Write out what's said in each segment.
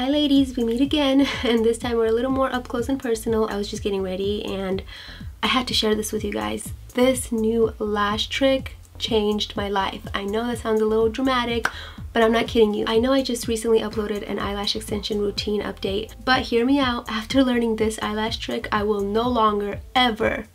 Hi ladies, we meet again and this time we're a little more up close and personal. I was just getting ready and I had to share this with you guys. This new lash trick changed my life. I know that sounds a little dramatic, but I'm not kidding you. I know I just recently uploaded an eyelash extension routine update, but hear me out. After learning this eyelash trick, I will no longer ever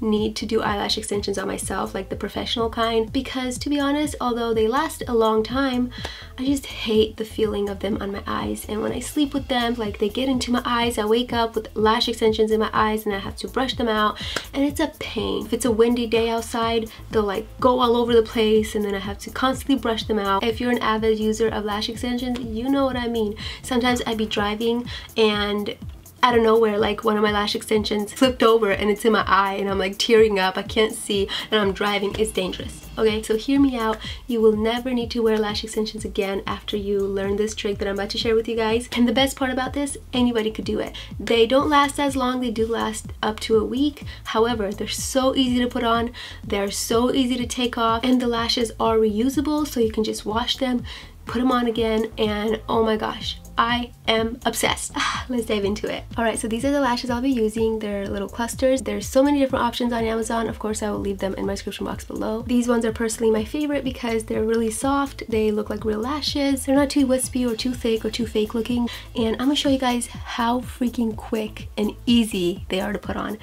need to do eyelash extensions on myself like the professional kind because to be honest although they last a long time I just hate the feeling of them on my eyes. And when I sleep with them like they get into my eyes I wake up with lash extensions in my eyes and I have to brush them out and it's a pain. If it's a windy day outside they'll like go all over the place and then I have to constantly brush them out. If you're an avid user of lash extensions you know what I mean. Sometimes I'd be driving and out of nowhere like one of my lash extensions flipped over and it's in my eye and I'm like tearing up. I can't see and I'm driving. It's dangerous okay? So hear me out. You will never need to wear lash extensions again after you learn this trick that I'm about to share with you guys. And the best part about this anybody could do it. They don't last as long. They do last up to a week. However they're so easy to put on. They're so easy to take off. And the lashes are reusable so you can just wash them put them on again and oh my gosh I am obsessed. Ah, let's dive into it. Alright, so these are the lashes I'll be using. They're little clusters. There's so many different options on Amazon. Of course, I will leave them in my description box below. These ones are personally my favorite because they're really soft. They look like real lashes. They're not too wispy or too thick or too fake looking. And I'm gonna show you guys how freaking quick and easy they are to put on.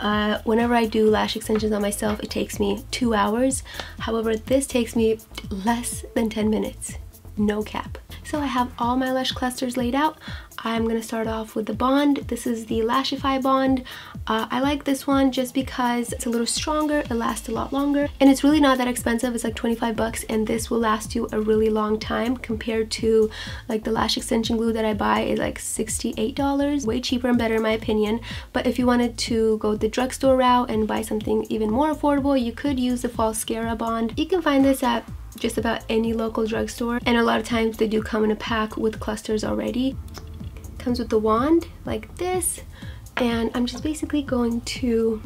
Uh, whenever I do lash extensions on myself, it takes me two hours. However, this takes me less than 10 minutes. No cap. So I have all my lash clusters laid out. I'm to start off with the Bond. This is the Lashify Bond. Uh, I like this one just because it's a little stronger, it lasts a lot longer, and it's really not that expensive. It's like 25 bucks, and this will last you a really long time compared to like the lash extension glue that I buy is like $68. Way cheaper and better in my opinion. But if you wanted to go the drugstore route and buy something even more affordable, you could use the Falscara Bond. You can find this at just about any local drugstore. And a lot of times they do come in a pack with clusters already. Comes with the wand like this. And I'm just basically going to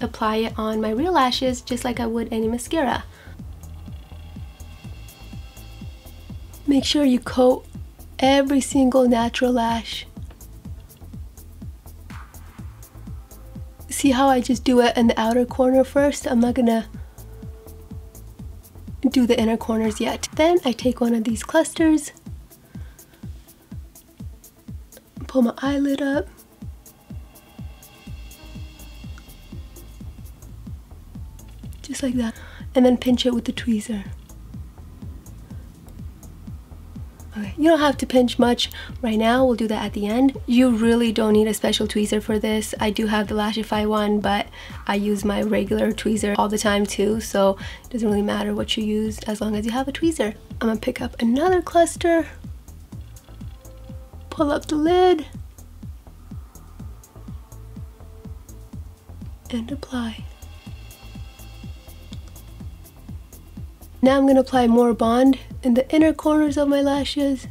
apply it on my real lashes just like I would any mascara. Make sure you coat every single natural lash. See how I just do it in the outer corner first? I'm not gonna do the inner corners yet. Then I take one of these clusters, pull my eyelid up, just like that, and then pinch it with the tweezer. Okay, you don't have to pinch much right now. We'll do that at the end. You really don't need a special tweezer for this. I do have the Lashify one, but I use my regular tweezer all the time too, so it doesn't really matter what you use as long as you have a tweezer. I'm gonna pick up another cluster, pull up the lid, and apply. Now I'm to apply more bond in the inner corners of my lashes.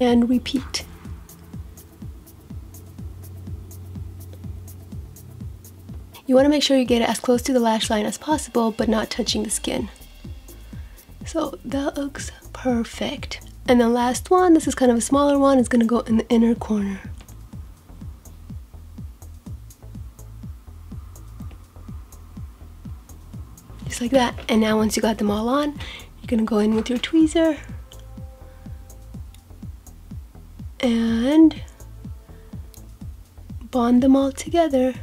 And repeat. You want to make sure you get it as close to the lash line as possible, but not touching the skin. So that looks perfect. And the last one, this is kind of a smaller one, is going to go in the inner corner. Like that. And now once you got them all on, you're gonna go in with your tweezer and bond them all together.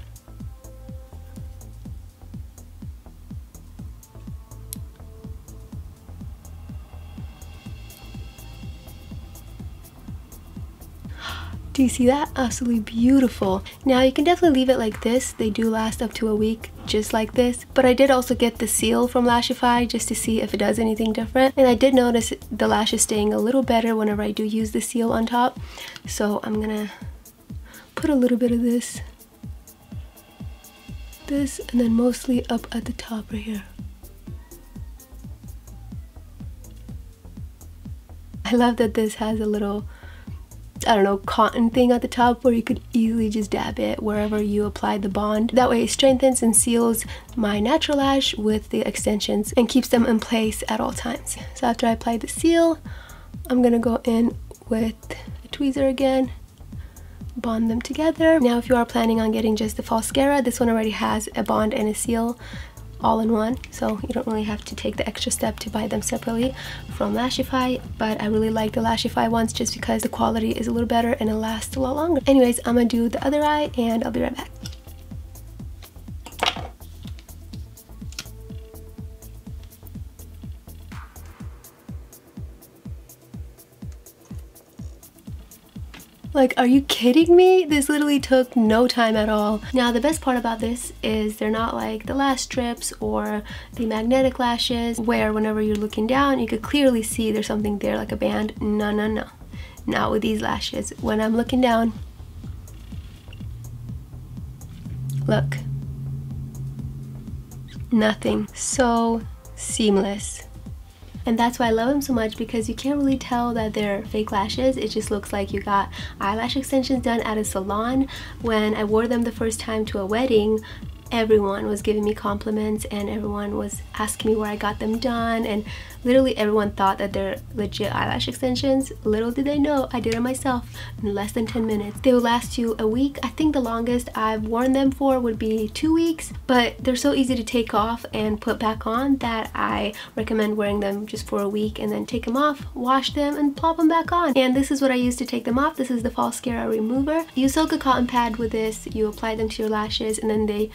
Do you see that? Absolutely beautiful. Now you can definitely leave it like this. They do last up to a week just like this. But I did also get the seal from Lashify just to see if it does anything different. And I did notice the lashes staying a little better whenever I do use the seal on top. So I'm gonna put a little bit of this, this, and then mostly up at the top right here. I love that this has a little I don't know, cotton thing at the top where you could easily just dab it wherever you apply the bond. That way it strengthens and seals my natural lash with the extensions and keeps them in place at all times. So after I apply the seal, I'm gonna go in with a tweezer again bond them together. Now if you are planning on getting just the falscara, this one already has a bond and a seal all in one so you don't really have to take the extra step to buy them separately from Lashify but I really like the Lashify ones just because the quality is a little better and it lasts a lot longer. Anyways I'm gonna do the other eye and I'll be right back. Like, are you kidding me? This literally took no time at all. Now, the best part about this is they're not like the lash strips or the magnetic lashes where whenever you're looking down, you could clearly see there's something there like a band. No, no, no. Not with these lashes. When I'm looking down, look. Nothing. So seamless and that's why I love them so much because you can't really tell that they're fake lashes. It just looks like you got eyelash extensions done at a salon. When I wore them the first time to a wedding everyone was giving me compliments and everyone was asking me where I got them done. And literally everyone thought that they're legit eyelash extensions. Little did they know I did it myself in less than 10 minutes. They will last you a week. I think the longest I've worn them for would be two weeks but they're so easy to take off and put back on that I recommend wearing them just for a week and then take them off, wash them and plop them back on. And this is what I use to take them off. This is the Falscara Remover. You soak a cotton pad with this, you apply them to your lashes and then they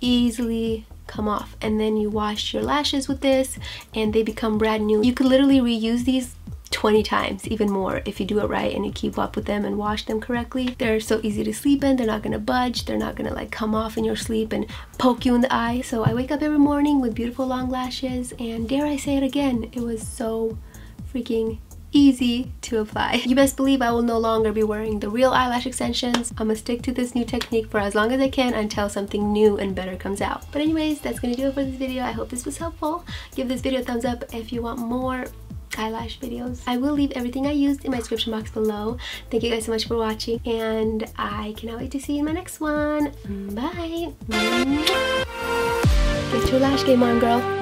easily come off and then you wash your lashes with this and they become brand new. You could literally reuse these 20 times even more if you do it right and you keep up with them and wash them correctly. They're so easy to sleep in they're not gonna budge they're not gonna like come off in your sleep and poke you in the eye. So i wake up every morning with beautiful long lashes and dare i say it again it was so freaking easy to apply. You best believe I will no longer be wearing the real eyelash extensions. I'm gonna stick to this new technique for as long as I can until something new and better comes out. But anyways, that's gonna do it for this video. I hope this was helpful. Give this video a thumbs up if you want more eyelash videos. I will leave everything I used in my description box below. Thank you guys so much for watching and I cannot wait to see you in my next one. Bye! Get your lash game on, girl.